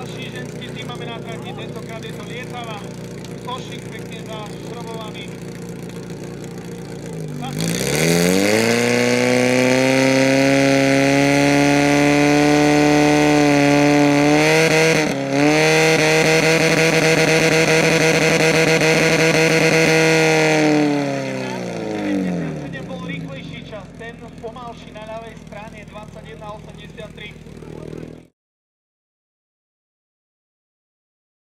Ďalší ženský tým máme na trati, tentokrát je to Lietava. Košik pekne zašrobovaný. Zastupujeme. ten pomalší na ľavej strane 21.83.